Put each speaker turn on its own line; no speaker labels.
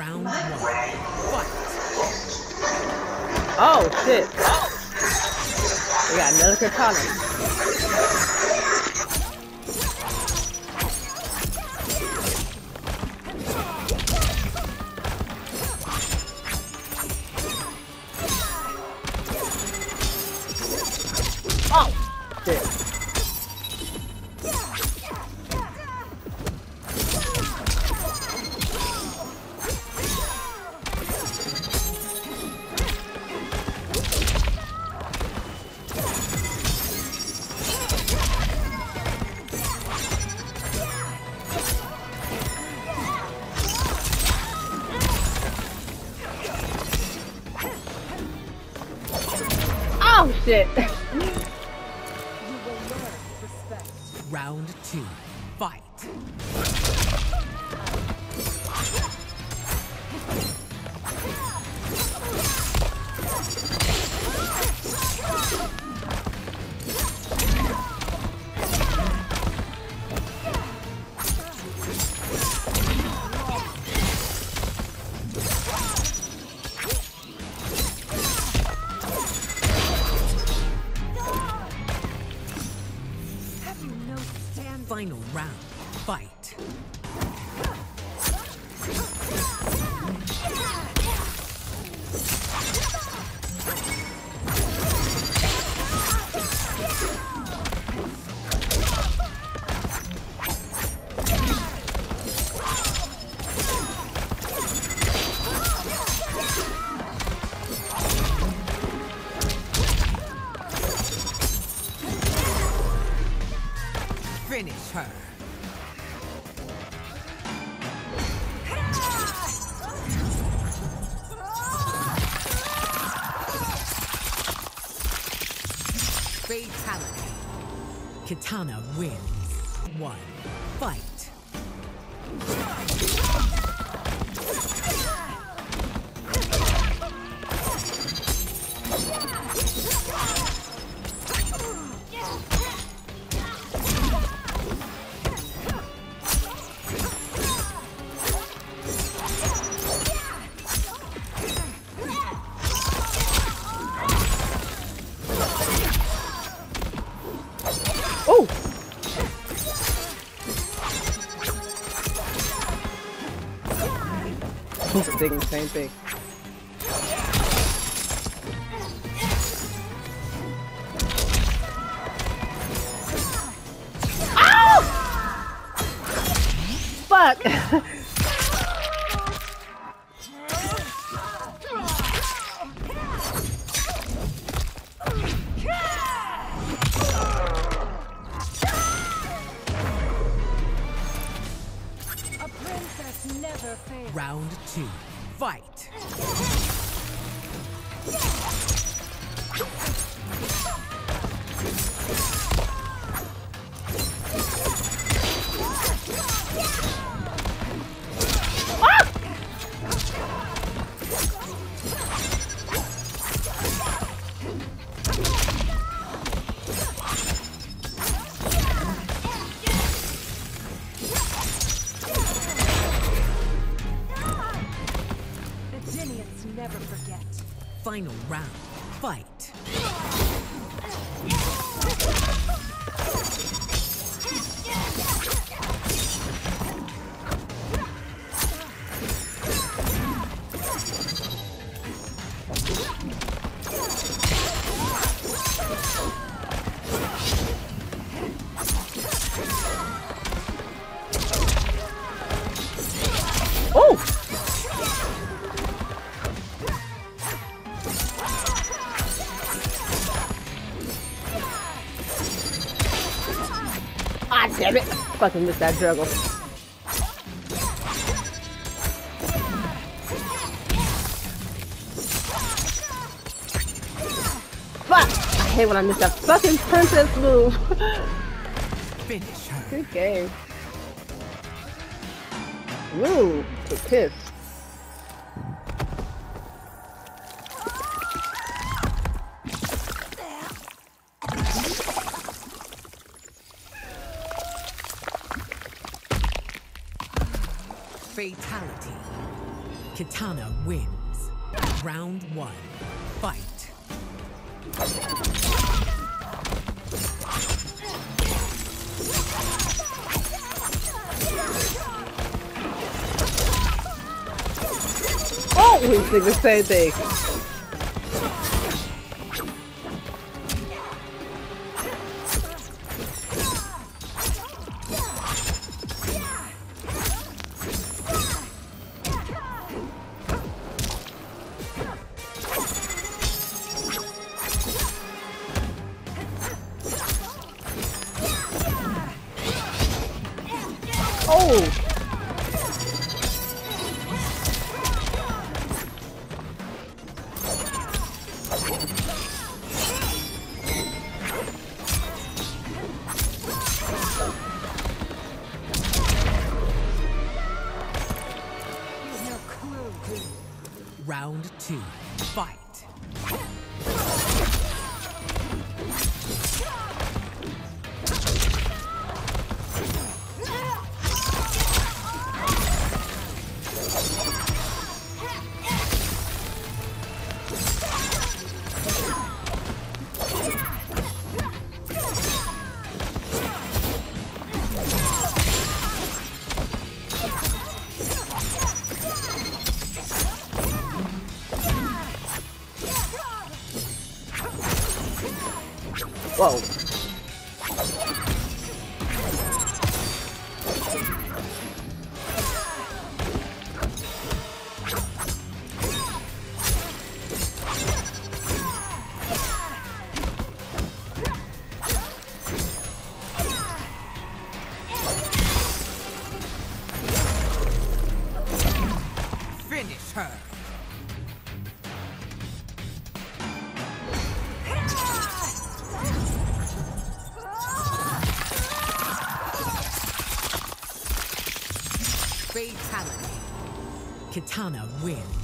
Round one. Fight.
Oh shit. We got another Kitana. Oh shit.
Round two. Fight. Final round. Fight. Finish her. Fatality. Kitana wins. One. Fight.
He's thinking the same thing. Fuck!
Round two. Fight. Final round. Fight.
Damn it! Fucking missed that juggle. Fuck! I hate when I miss that fucking princess move.
Finish her.
Good game. Ooh, the piss.
Fatality. Kitana wins. Round one. Fight.
Oh, we did the same thing. Oh,
Round two. Fight.
Whoa.
Fatality. Kitana wins.